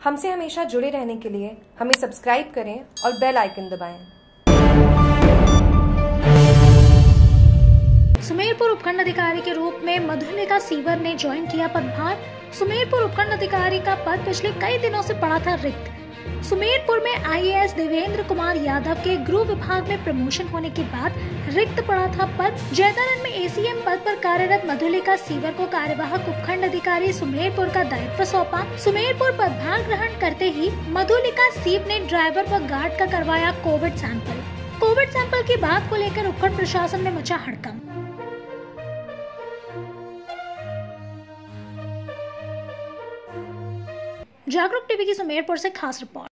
हमसे हमेशा जुड़े रहने के लिए हमें सब्सक्राइब करें और बेल आइकन दबाएँ। सुमेरपुर उपखंड अधिकारी के रूप में मधुलिका सीवर ने ज्वाइन किया पदभार सुमेरपुर उपखंड अधिकारी का पद पिछले कई दिनों से पड़ा था रिक्त सुमेरपुर में आईएएस देवेंद्र कुमार यादव के गृह विभाग में प्रमोशन होने के बाद रिक्त पड़ा था पद। जैतानंद में एसीएम पद पर कार्यरत मधुलिका सीवर को कार्यवाहक उपखंड अधिकारी सुमेरपुर का दायित्व सौंपा। सुमेरपुर पदभार ग्रहण करते ही मधुलिका सीव ने ड्राइवर व गार्ड का करवाया कोविड सैंपल। कोविड सैंपल की बात को लेकर उपखंड प्रशासन में मचा हड़कंप जागरूक टीवी की सुमेरपुर से खास रिपोर्ट।